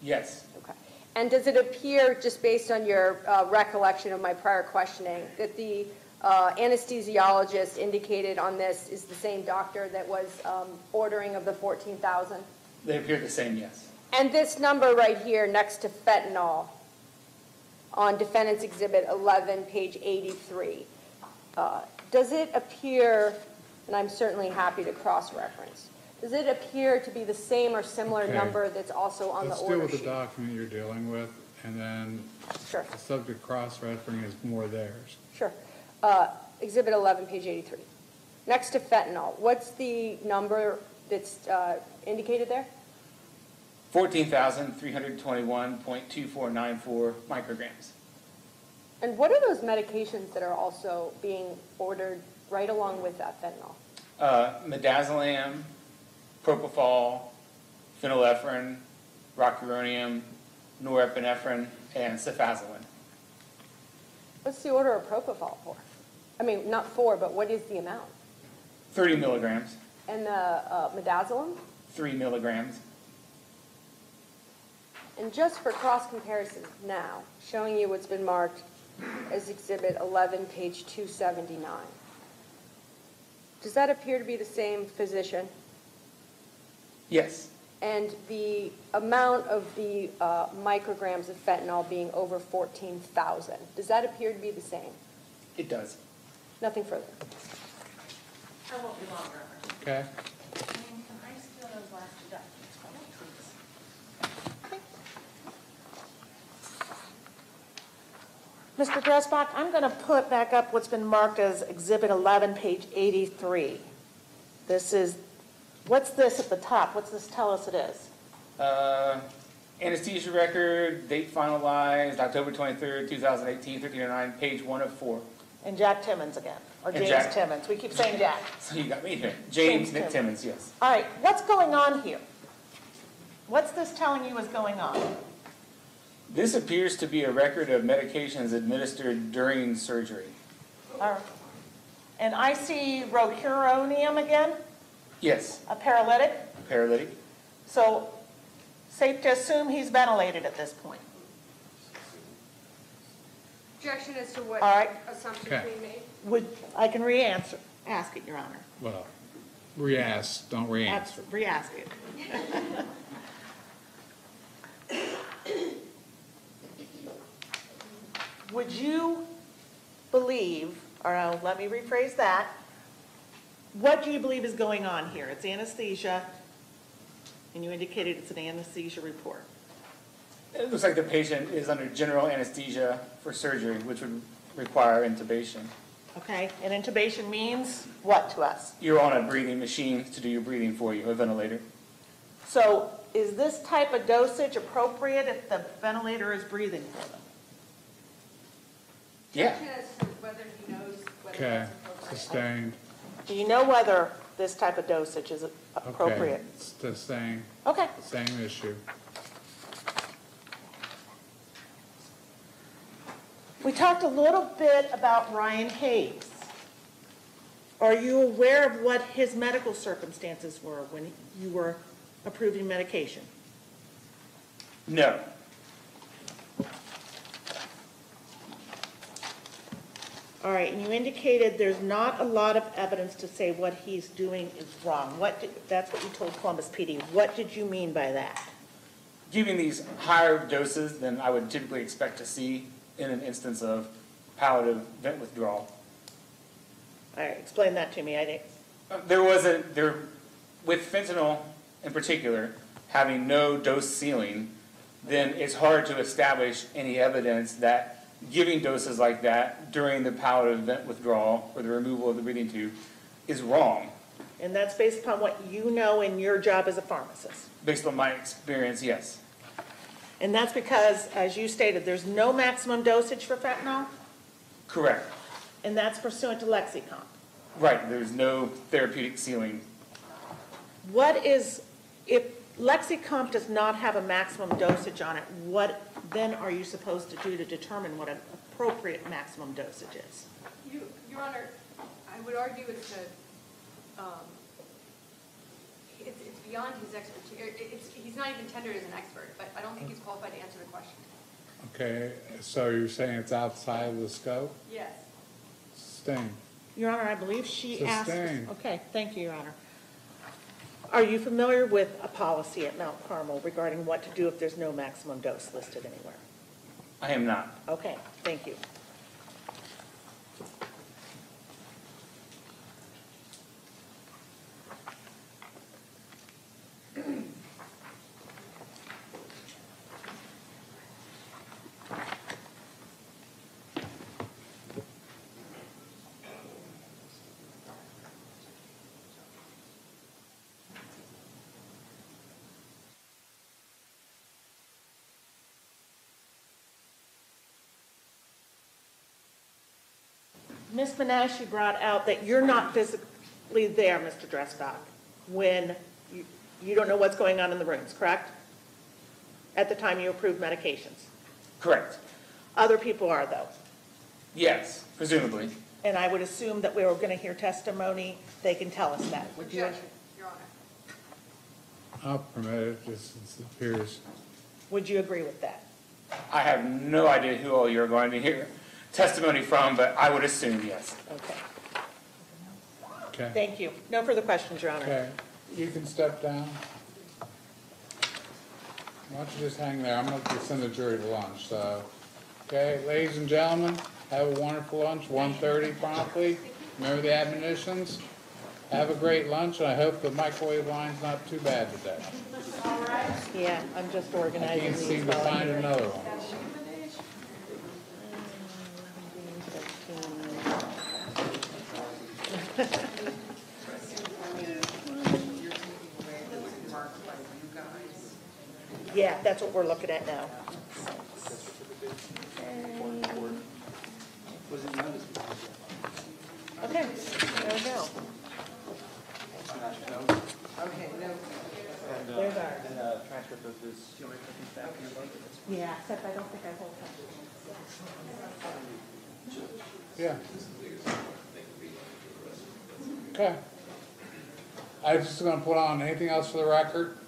Yes. Okay. And does it appear, just based on your uh, recollection of my prior questioning, that the uh, anesthesiologist indicated on this is the same doctor that was um, ordering of the 14,000? They appear the same, yes. And this number right here next to fentanyl on Defendant's Exhibit 11, page 83, uh, does it appear, and I'm certainly happy to cross-reference, does it appear to be the same or similar Okay. number that's also on the Let's deal with the document you're dealing with, and then Sure, the subject cross-referencing is more theirs. sure. Uh, Exhibit 11, page 83. Next to fentanyl, what's the number that's uh, indicated there? 14,321.2494 micrograms. And what are those medications that are also being ordered right along with that fentanyl? Uh, midazolam, propofol, phenylephrine, rocuronium, norepinephrine, and cefazolin. What's the order of propofol for? I mean, not four, but what is the amount? 30 milligrams, And the uh, midazolam? 3 milligrams. And just for cross comparison now, showing you what's been marked as Exhibit 11, page 279. Does that appear to be the same physician? Yes, And the amount of the uh, micrograms of fentanyl being over 14,000, does that appear to be the same? it does. Nothing further. I won't be longer. Okay? Can I steal those last two documents from you, please? Mr. Dresbach, I'm going to put back up what's been marked as Exhibit 11, page 83. This is, what's this at the top? What's this tell us it is? Uh, anesthesia record, date finalized, October 23rd, 2018, 1309, page 1 of 4. And Jack Timmons again, or And James Jack. Timmons. We keep saying Jack. So you got me here. James James Nick Timmons. Timmons, yes. All right, what's going on here? What's this telling you is going on? This appears to be a record of medications administered during surgery. All right. And I see rocuronium again, Yes, a paralytic. paralytic. So safe to assume he's ventilated at this point. Objection as to what All right. assumptions Okay. we made? Would, I can re-answer, ask it, Your Honor. Well, re-ask, don't re-answer. Abs- Re-ask it. Would you believe, or uh, let me rephrase that, what do you believe is going on here? It's anesthesia, and you indicated it's an anesthesia report. It looks like the patient is under general anesthesia for surgery, which would require intubation. Okay, and intubation means what to us? You're on a breathing machine to do your breathing for you, a ventilator. So is this type of dosage appropriate if the ventilator is breathing for them? Yeah, Objection as to whether he knows whether Okay, sustained. Do you know whether this type of dosage is appropriate? Okay, appropriate? Sustained, Okay, same issue. We talked a little bit about Ryan Hayes. Are you aware of what his medical circumstances were when you were approving medication? no. All right, and you indicated there's not a lot of evidence to say what he's doing is wrong. What, did- that's what you told Columbus PD. What did you mean by that? Giving these higher doses than I would typically expect to see in an instance of palliative vent withdrawal. All right, explain that to me. I didn't, Uh, There was a there, with fentanyl in particular, having no dose ceiling, then it's hard to establish any evidence that giving doses like that during the palliative vent withdrawal or the removal of the breathing tube is wrong, and that's based upon what you know in your job as a pharmacist. based on my experience, yes. And that's because, as you stated, there's no maximum dosage for fentanyl, Correct. and that's pursuant to Lexicomp. Right, there's no therapeutic ceiling. What is, if Lexicomp does not have a maximum dosage on it, what then are you supposed to do to determine what an appropriate maximum dosage is? You, Your Honor, I would argue it's a, um, it's, it's beyond his expertise, it's, he's not even tendered as an expert, but I don't think he's qualified to answer the question. Okay, so you're saying it's outside of the scope? Yes. Sustained. Your Honor, I believe she asked. Sustained. Okay, thank you, Your Honor. Are you familiar with a policy at Mount Carmel regarding what to do if there's no maximum dose listed anywhere? I am not. Okay, thank you. Ms. Menashe brought out that you're not physically there, Mr. Dresbach, when you, you don't know what's going on in the rooms, correct? At the time you approve medications. Correct. Other people are, though. Yes, presumably. And I would assume that we were going to hear testimony, they can tell us that. Would you, Objection, Your Honor. I'll permit it, just as it appears. would you agree with that? I have no idea who all you're going to hear testimony from, but I would assume yes. Okay, Okay, thank you. No further questions, Your Honor. okay, you can step down. Why don't you just hang there, I'm gonna send the jury to lunch, so. Okay, ladies and gentlemen, have a wonderful lunch, 1:30 promptly. Remember the admonitions? Have a great lunch, and I hope the microwave line's not too bad today. Yeah, I'm just I organizing can't these. seem to while I'm find here. another one. Yeah, that's what we're looking at now. Okay, there we go. Okay, no, uh, There's ours. Uh, transcript of this. Do you want me to put these back in your book? Yeah, except I don't think I hold that. Yeah. Okay. I was just gonna put on, anything else for the record?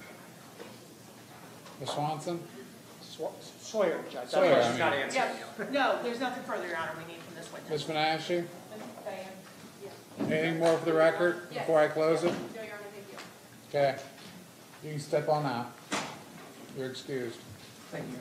Ms. Swanson? Swa- Sawyer, Judge, that Sawyer, I question's not mean. answered. No, there's nothing further, Your Honor, we need from this witness. Ms. Menashe? Diane? Anything more for the record before I close it? No, Your Honor, thank you. Okay. You can step on out. You're excused. Thank you.